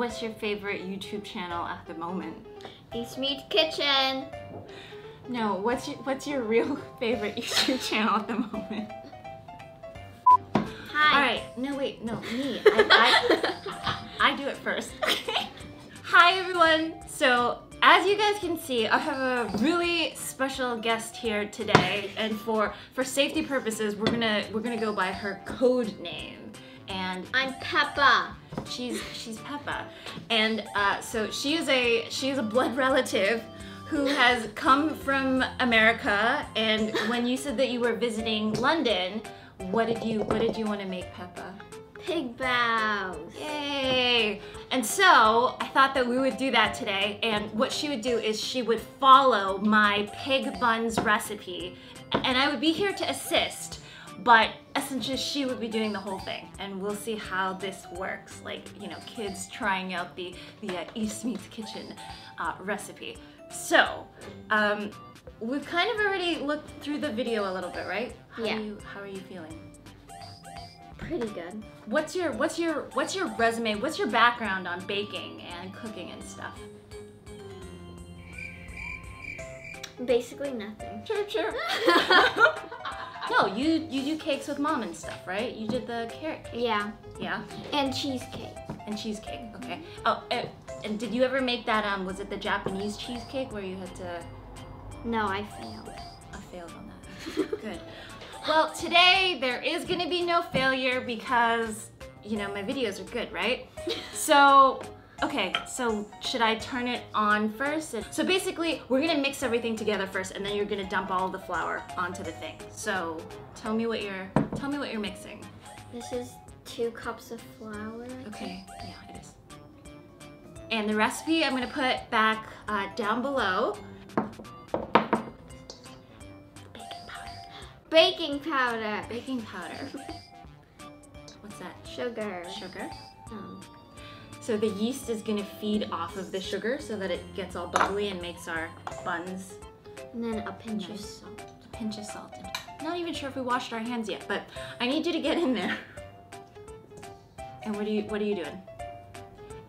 what's your favorite YouTube channel at the moment? East Meets Kitchen. No, what's your what's your real favorite YouTube channel at the moment? Hi. All right. No, wait. No, me. I, I, I do it first. Hi, everyone. So, as you guys can see, I have a really special guest here today, and for for safety purposes, we're gonna we're gonna go by her code name, and I'm Peppa. she's she's Peppa, and uh, so she is a she is a blood relative who has come from America. And when you said that you were visiting London, what did you what did you want to make Peppa? Pig baos. Yay! And so I thought that we would do that today. And what she would do is she would follow my pig buns recipe, and I would be here to assist. But essentially, she would be doing the whole thing, and we'll see how this works. Like you know, kids trying out the the uh, East Meets Kitchen uh, recipe. So. Um, We've kind of already looked through the video a little bit, right? How Yeah. Are you, how are you feeling? Pretty good. What's your what's your what's your resume? What's your background on baking and cooking and stuff? Basically nothing. Sure, sure. no, you you do cakes with mom and stuff, right? You did the carrot cake. Yeah. Yeah. And cheesecake. And cheesecake. Okay. Oh, and, and did you ever make that? Um, was it the Japanese cheesecake where you had to? No, I failed. I failed on that. Good. Well, today there is gonna be no failure because you know my videos are good, right? So. Okay, so should I turn it on first? So basically, we're gonna mix everything together first, and then you're gonna dump all the flour onto the thing. So tell me what you're tell me what you're mixing. This is two cups of flour. Okay, yeah, it is. And the recipe I'm gonna put back uh, down below. Baking powder. Baking powder. Baking powder. What's that? Sugar. Sugar. Um, So the yeast is gonna feed off of the sugar so that it gets all bubbly and makes our buns and then a pinch of salt. a pinch of salt. Not even sure if we washed our hands yet, but I need you to get in there. And what are you what are you doing?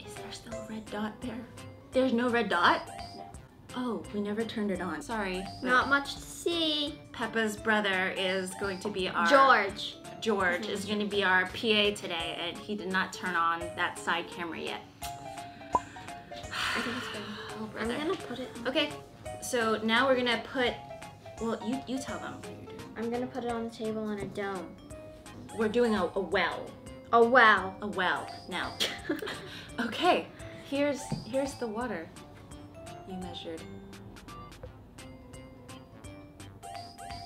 Is there still a red dot there? There's no red dot? Oh, we never turned it on. Sorry. Not much to see. Peppa's brother is going to be our George. George mm-hmm. is going to be our PA today, and he did not turn on that side camera yet. I think it's good. Oh, I'm gonna put it. Okay, so now we're gonna put. Well, you you tell them what you're doing. I'm gonna put it on the table in a dome. We're doing a, well. a well, a well now. okay, here's here's the water you measured.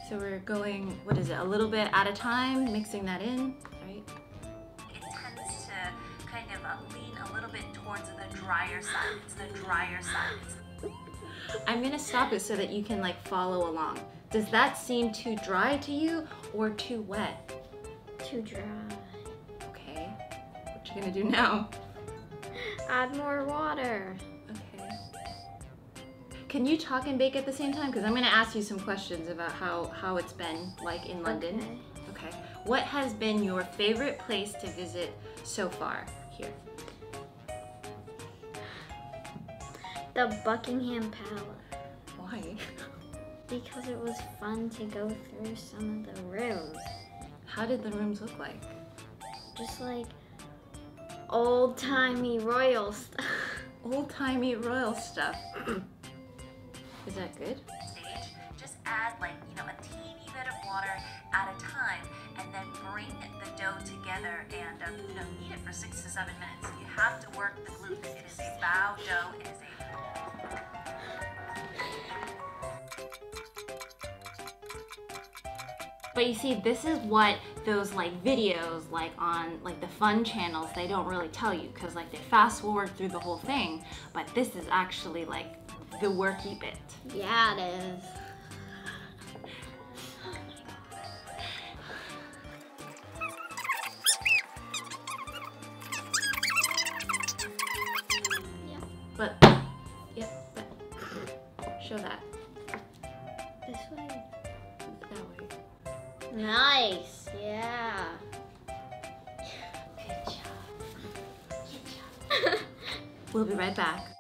So we're going. What is it? A little bit at a time, mixing that in, right? it tends to kind of uh, lean a little bit towards the drier side. It's the drier side. I'm gonna stop it so that you can like follow along. Does that seem too dry to you or too wet? Too dry. Okay. What you gonna do now? Add more water. Can you talk and bake at the same time? Because I'm gonna ask you some questions about how how it's been like in London. Okay. Okay. What has been your favorite place to visit so far here? The Buckingham Palace. Why? Because it was fun to go through some of the rooms. How did the rooms look like? Just like old timey royal stuff. Old timey royal stuff. Is that good? stage. Just add like you know a teeny bit of water at a time, and then bring the dough together and um, you know knead it for six to seven minutes. You have to work the gluten. It is a bao dough. It is a But you see, this is what those like videos, like on like the fun channels, they don't really tell you because like they fast forward through the whole thing. But this is actually like the worky bit. Yeah, it is. But yep, but show that This way. that way. Nice. Yeah. Good job. Good job. We'll be right back.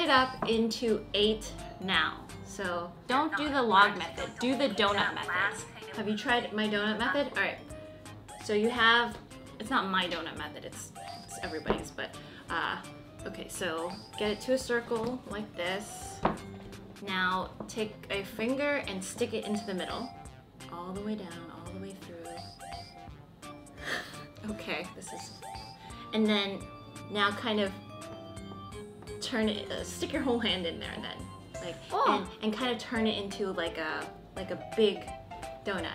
Divide it up into eight now. So don't do the log method, do the donut method. Have you tried my donut method? All right. So you have, it's not my donut method, it's, it's everybody's, but uh, okay, so get it to a circle like this. Now take a finger and stick it into the middle, all the way down, all the way through. Okay, this is, and then now kind of turn it, uh, stick your whole hand in there then, like, Oh. and, and kind of turn it into like a, like a big donut.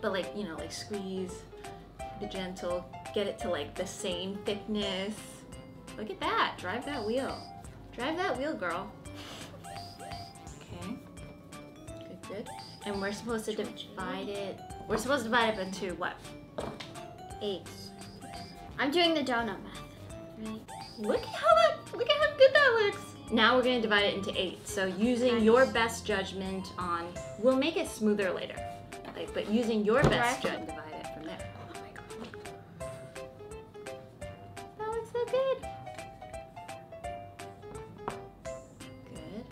But like, you know, like squeeze, the gentle, get it to like the same thickness. Look at that, drive that wheel. Drive that wheel, girl. Okay, good, good. And we're supposed to divide it, we're supposed to divide it into what? Eight. I'm doing the donut method, right? Look at how that, look at how good that looks. Now we're gonna divide it into eight. So using your best judgment on, we'll make it smoother later. Like, but using your best Right. judgment, divide it from there. Oh my god. That looks so good. Good.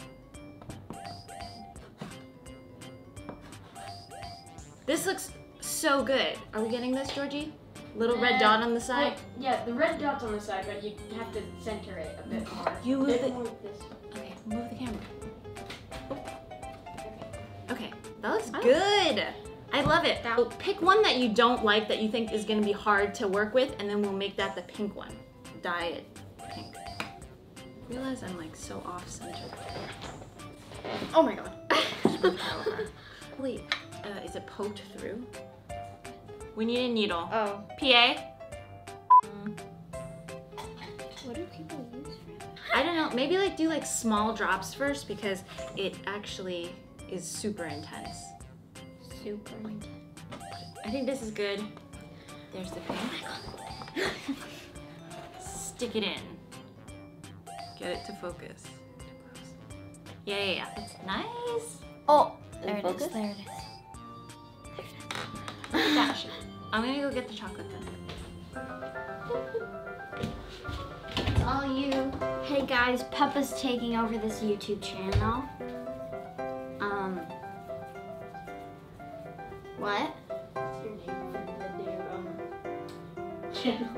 This looks so good. Are we getting this, Georgie? Little red dot on the side? Yeah, the red dot's on the side, but you have to center it a bit more. You move Bit it- more like this. Okay, move the camera. Okay, that looks Oh. good. I love it. So pick one that you don't like that you think is gonna be hard to work with, and then we'll make that the pink one. Dye it pink. Realize I'm like so off center. Oh my god. Wait, uh, is it poked through? We need a needle. oh. PA? What do people use for? I don't know. Maybe like do like small drops first because it actually is super intense. Super intense. I think this is good. There's the pink. Oh Stick it in. Get it to focus. Yeah, yeah, yeah. That's nice. Oh, there it is, There it is. Look at that. I'm gonna go get the chocolate then. It's all you. Hey guys, Peppa's taking over this YouTube channel. Um. What? What's your name for the new um, channel,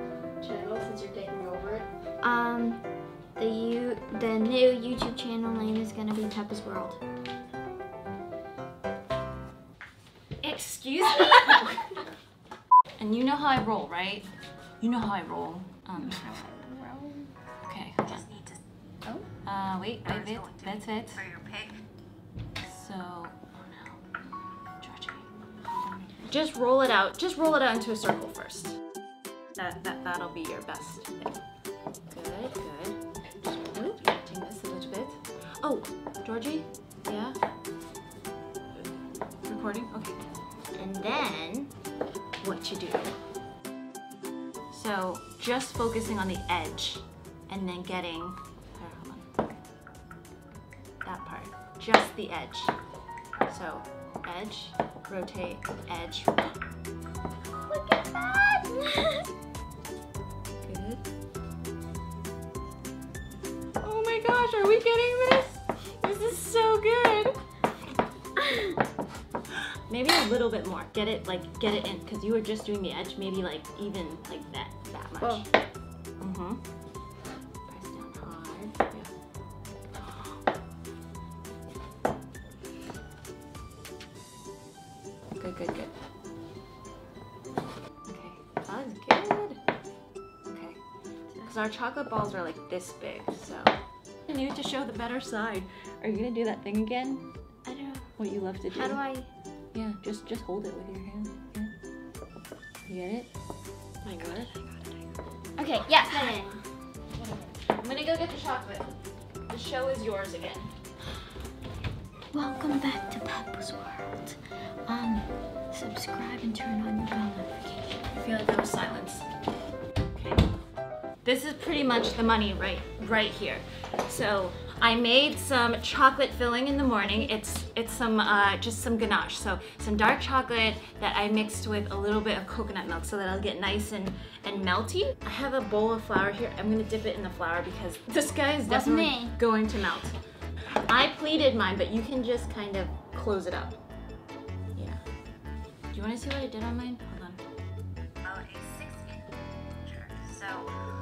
channel since you're taking over it? Um, the you the new YouTube channel name is gonna be Peppa's World. Excuse me? and you know how I roll, right? You know how I roll. Um, okay, hold on. Just need to Uh, wait, I wait, was wait. That's it. for your pig. So, oh no. Georgie. Just roll it out. Just roll it out into a circle first. That, that, that'll be your best bit. Good, good. Just roll it. This a little bit. Oh, Georgie? Yeah? Recording? Okay. And then, what you do. So, just focusing on the edge and then getting, that part, just the edge. So edge, rotate, edge. Look at that! Good. Oh my gosh, are we getting this? This is so good. Maybe a little bit more. Get it like get it in because you were just doing the edge. Maybe like even like that that much. Whoa. Mm-hmm. Press down hard. Yeah. Good, good, good. Okay, that is good. Okay, because our chocolate balls are like this big, so. You need to show the better side. Are you gonna do that thing again? I don't know. What you love to do? How do I? Yeah, just just hold it with your hand. Yeah. You get it? I got it. I got it. Okay, yes, I did. I'm gonna go get the chocolate. The show is yours again. Welcome back to Peppa's World. Um, subscribe and turn on your bell notification. I feel like that was silence. Okay. This is pretty much the money right right here. So I made some chocolate filling in the morning. It's it's some uh, just some ganache. So some dark chocolate that I mixed with a little bit of coconut milk so that it'll get nice and, and melty. I have a bowl of flour here. I'm gonna dip it in the flour because this guy is definitely going to melt. I pleated mine, but you can just kind of close it up. Yeah. Do you wanna see what I did on mine? Hold on. about a six incher. So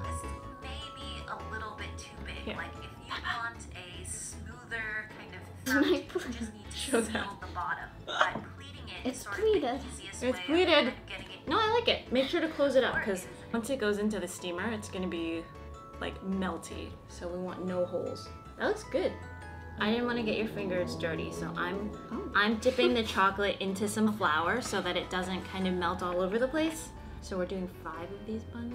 this may be a little bit too big. Here. Like My fount, just need to Show seal that. the bottom. But pleating it It's is sort pleated. of the easiest It's way pleated. of getting it No, I like it. Make sure to close it up because once it goes into the steamer, it's gonna be like melty. So we want no holes. That looks good. I didn't want to get your fingers dirty, so I'm Oh. I'm dipping the chocolate into some flour so that it doesn't kind of melt all over the place. So we're doing five of these buns.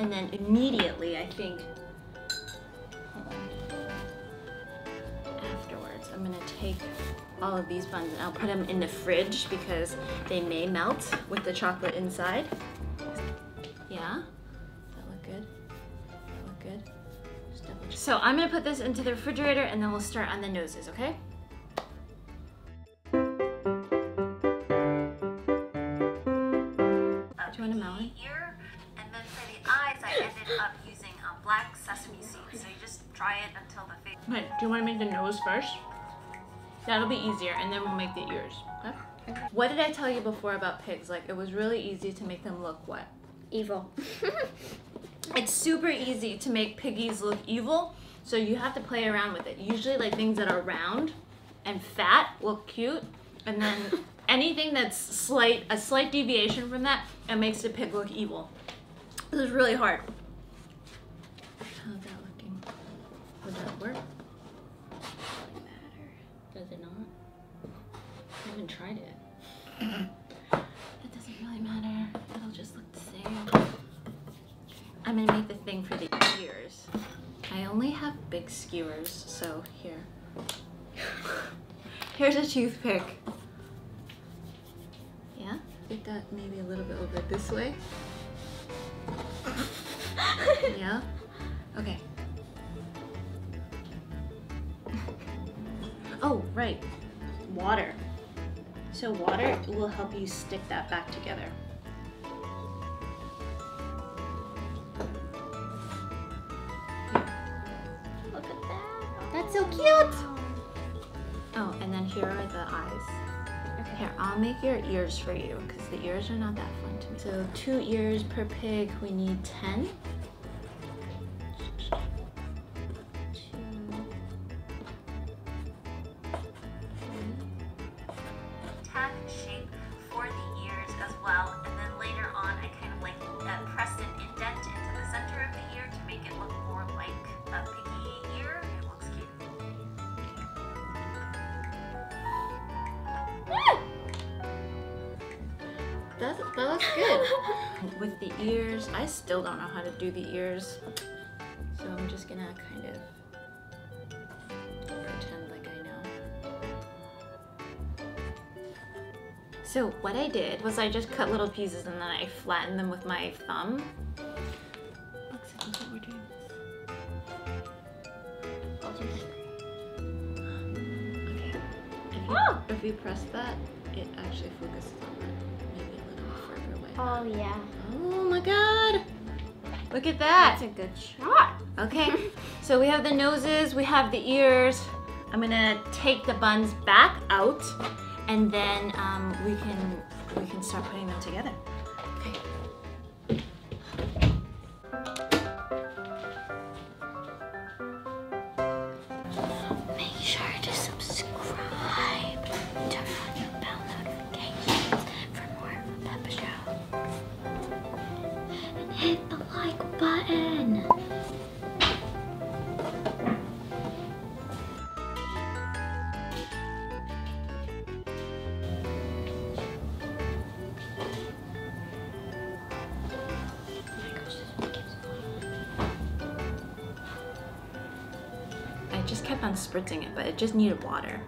And then immediately, I think. Afterwards. I'm gonna take all of these buns and I'll put them in the fridge because they may melt with the chocolate inside. Yeah? That look good? That look good? So I'm gonna put this into the refrigerator and then we'll start on the noses, okay? Do you want a melon? Dry it until the face. Wait, do you wanna make the nose first? That'll be easier and then we'll make the ears. Okay? What did I tell you before about pigs? Like it was really easy to make them look what? Evil. It's super easy to make piggies look evil, so you have to play around with it. Usually, like things that are round and fat look cute, and then anything that's slight a slight deviation from that, it makes the pig look evil. This is really hard. That? Would that work? Doesn't matter. Does it not? I haven't tried it. It doesn't really matter. It'll just look the same. I'm gonna make the thing for the ears. I only have big skewers, so here. Here's a toothpick. Yeah? Get that maybe a little bit over this way. yeah? Okay. Oh, right. Water. So water will help you stick that back together. Look at that. That's so cute. Oh, and then here are the eyes. Okay. Here, I'll make your ears for you because the ears are not that fun to me. So two ears per pig, we need 10. Gonna kind of pretend like I know. So what I did was I just cut little pieces and then I flattened them with my thumb. Looks like what we're doing. I'll do that. Okay. If you, Oh! if you press that, it actually focuses on that maybe a little further away. Oh yeah. Oh my god! Look at that! That's a good shot. Okay, so we have the noses, we have the ears. I'm gonna take the buns back out, and then um, we can we can start putting them together. Spritzing it, but it just needed water.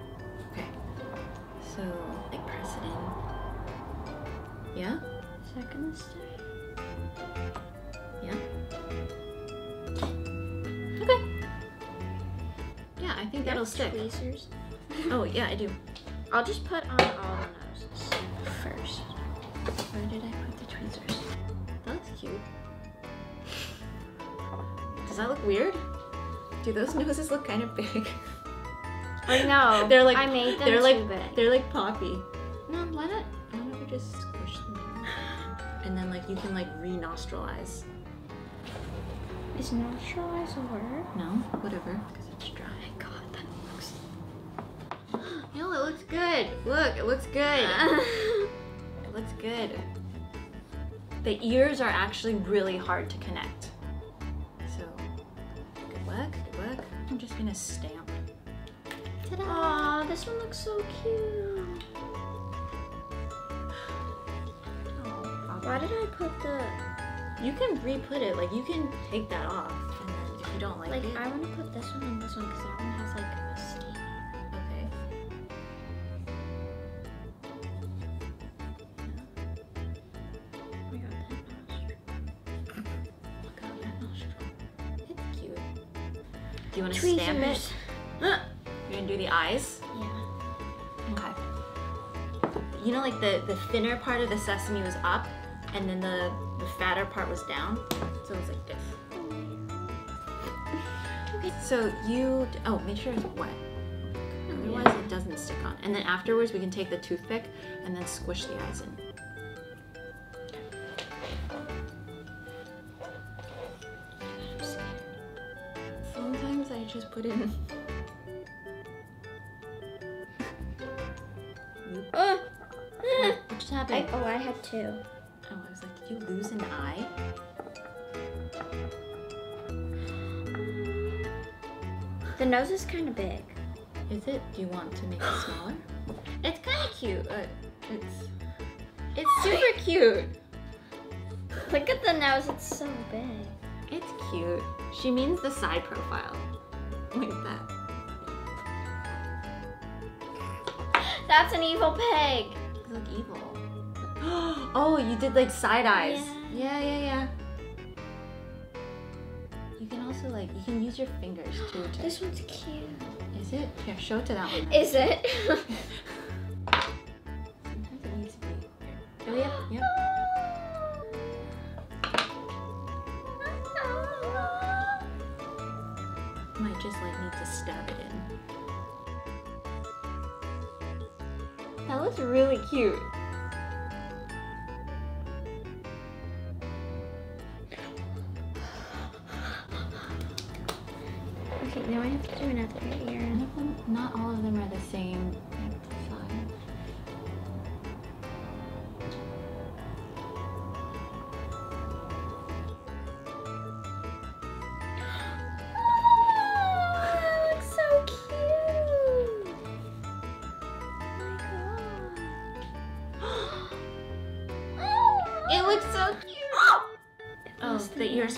Okay. So like press it in. Yeah. Is that gonna stay? Yeah. Okay. Yeah, I think that'll stick. Tweezers. Oh yeah, I do. I'll just put on all the noses first. Where did I put the tweezers? That looks cute. Does that look weird? Do those noses look kind of big? I know. They're like I made them they're like big. they're like poppy. No, why not? Why don't we just squish them down? And then like you can like re-nostrilize. Is nostrilize a word? No, whatever. Because it's dry. Oh God, that looks. No, it looks good. Look, it looks good. It looks good. The ears are actually really hard to connect. So, good work, good work. I'm just gonna stamp. Aw, this one looks so cute. Oh, why did I put the You can re-put it, like you can take that off, and then if you don't like, like? it, Like, I want to put this one and this one because that one has like gonna do the eyes. Yeah. Okay. You know, like the the thinner part of the sesame was up, and then the the fatter part was down. So it was like this. Okay. So you oh make sure it's wet. Oh, Otherwise it doesn't stick on. And then afterwards we can take the toothpick and then squish the eyes in. Sometimes I just put in. Oh, I. Oh, I was like, did you lose an eye? The nose is kind of big. Is it? Do you want to make it smaller? It's kind of cute. Uh, it's it's super cute. Look at the nose, it's so big. It's cute. She means the side profile. Like that. That's an evil pig. You look evil. oh, you did like side eyes. Yeah. Yeah, yeah, yeah. You can also like you can use your fingers too. To, This one's cute. is it? Here, show it to that one. Is it?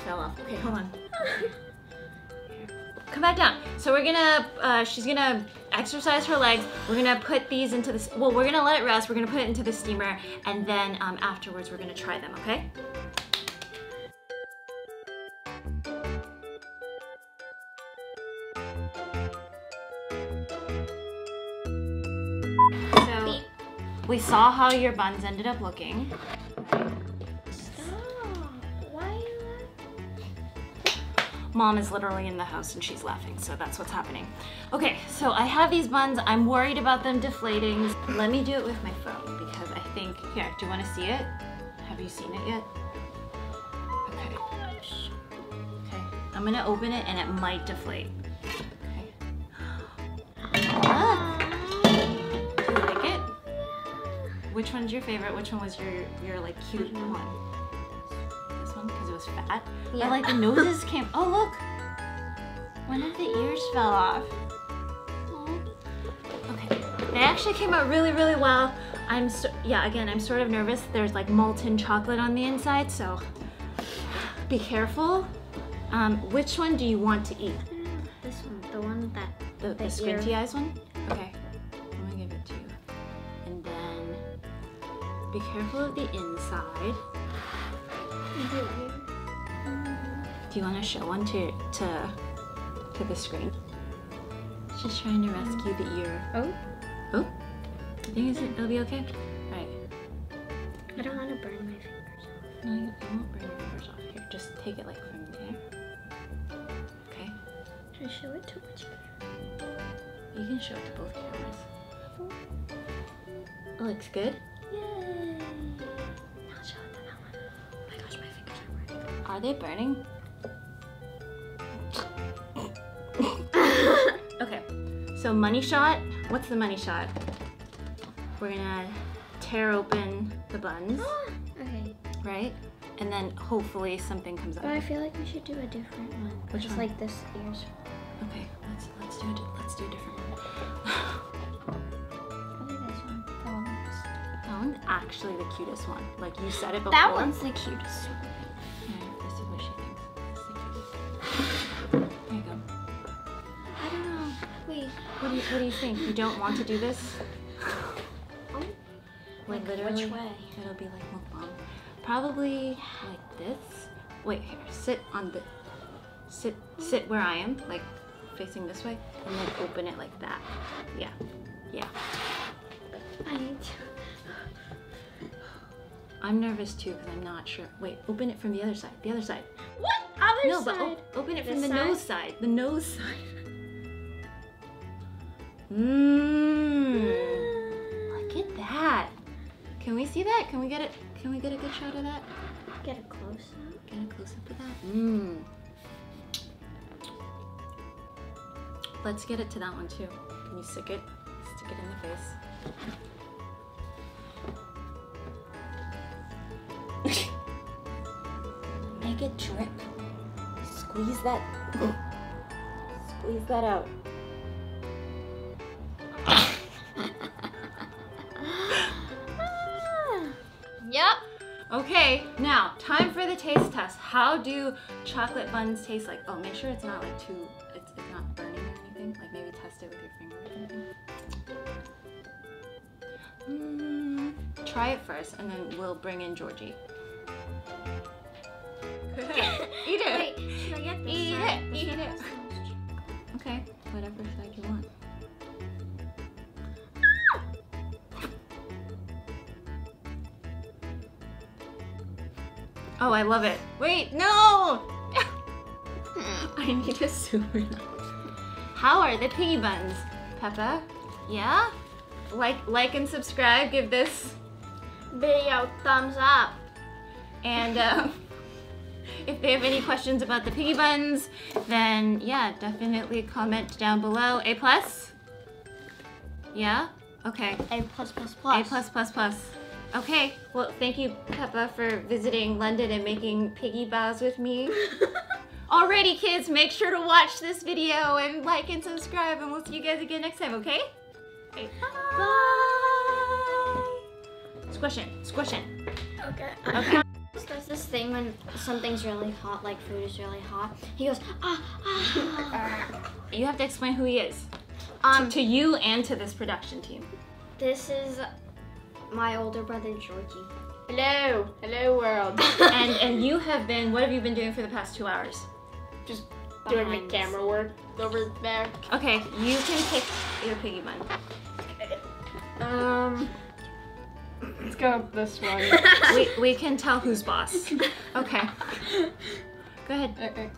fell off. Okay, hold on. Come back down. So we're gonna, uh, she's gonna exercise her legs. We're gonna put these into this, well, we're gonna let it rest. We're gonna put it into the steamer and then um, afterwards we're gonna try them, okay? So we saw how your buns ended up looking. Mom is literally in the house and she's laughing, so that's what's happening. Okay, so I have these buns. I'm worried about them deflating. Let me do it with my phone because I think, here, do you want to see it? Have you seen it yet? Okay. Okay, I'm gonna open it and it might deflate. Which one's your favorite? Which one was your, your like cute one? Was fat? Yeah. But like the noses came. Oh look, one of the ears fell off. Okay, they actually came out really, really well. I'm so yeah. Again, I'm sort of nervous. There's like molten chocolate on the inside, so be careful. Um, which one do you want to eat? This one, the one that The, the The ear. squinty eyes one? Okay, I'm gonna give it to you. And then be careful of the inside. Do you want to show one to to to the screen? She's trying to rescue the ear. Oh, Oh, I think it's, it'll be okay. Right. I don't want to burn my fingers. off. No, you, you won't burn your fingers off. Here, just take it like from there. Okay. Should I show it to which camera? You can show it to both cameras. Oh. It looks good. Yay! Now show it to that one. Oh my gosh, my fingers are burning. Are they burning? Money shot. What's the money shot? We're gonna tear open the buns, okay, right? And then hopefully something comes but out. I feel like we should do a different one. Which Just one? like this ears. Okay, let's let's do it. Let's do a different one. Probably this one. That one's actually the cutest one. Like you said it before. That one's the cutest one. What do you What do you think? You don't want to do this? Oh. Like, Like, literally, which way? It'll be like mukbang. Probably like this. Wait, here. Sit on the. Sit sit where I am, like facing this way, and then open it like that. Yeah, yeah. I need to. I'm nervous too because I'm not sure. Wait, open it from the other side. The other side. What? Other no, but side. o- open it from This the side? nose side. The nose side. Mmm. Look at that. Can we see that? Can we get it? Can we get a good shot of that? Get a close up. Get a close up of that. Mmm. Let's get it to that one too. Can you stick it? Stick it in the face. Make it drip. Squeeze that. Squeeze that out. Okay, now time for the taste test. How do chocolate buns taste like? Oh, make sure it's not like too, it's, it's not burning or anything. Like maybe test it with your finger. Mm, try it first, and then we'll bring in Georgie. Eat it. Wait, should I get this Eat it, eat it. has the most chocolate. Okay, whatever side you want. Oh, I love it. Wait, no! I need a super. How are the piggy buns, Peppa? Yeah? Like, like and subscribe. Give this Video thumbs up. and um, if they have any questions about the piggy buns, then yeah, definitely comment down below. A plus? Yeah? Okay. A plus plus plus. A plus plus plus. Okay. Well, thank you, Peppa, for visiting London and making piggy baos with me. Alrighty, kids, make sure to watch this video and like and subscribe, and we'll see you guys again next time, okay? Okay. Bye. Squish it. Squish it. Okay. Okay. does this thing when something's really hot, like food is really hot. He goes, ah, ah. You have to explain who he is. um, to you and to this production team. this is my older brother Georgie. Hello, hello world. And and you have been what have you been doing for the past two hours? Just Doing behind the camera work over there. Okay, you can pick your piggy bun. Um, let's go this one. We we can tell who's boss. Okay. Go ahead. okay.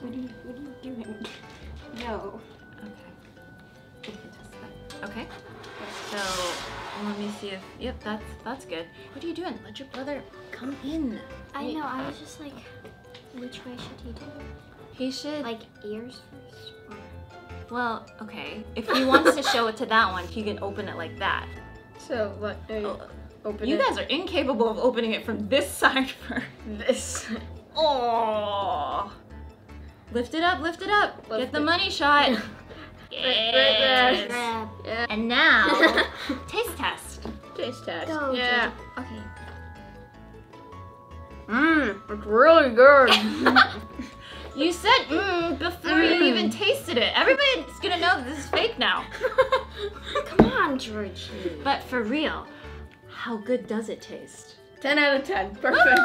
What are you what are you doing? No. Okay. We can test that. Okay. So let me see if yep, that's that's good. What are you doing? Let your brother come in. I Wait, know. I was just like, which way should he do? it? He should Like ears first. Or... well, okay. If he wants to show it to that one, he can open it like that. So what? Do you Oh, open You it? guys are incapable of opening it from this side first. this. Oh. Lift it up, lift it up. Lift Get the it. money shot. there. Yes. Grab. Yeah. And now, taste test. Taste test. Go, yeah. Georgie. Okay. Mmm, it's really good. You said mmm before you even mmm. tasted it. Everybody's gonna know that this is fake now. Come on, Georgie. But for real, how good does it taste? 10 out of 10. Perfect.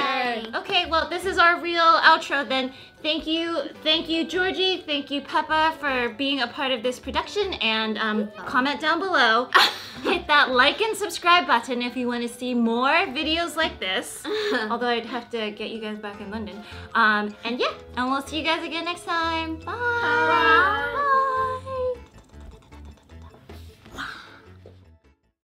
Yay! Okay, well, this is our real outro then. Thank you, thank you, Georgie. Thank you, Peppa, for being a part of this production. And um, comment down below. Hit that like and subscribe button if you want to see more videos like this. Although I'd have to get you guys back in London. Um, and yeah, and we'll see you guys again next time. Bye.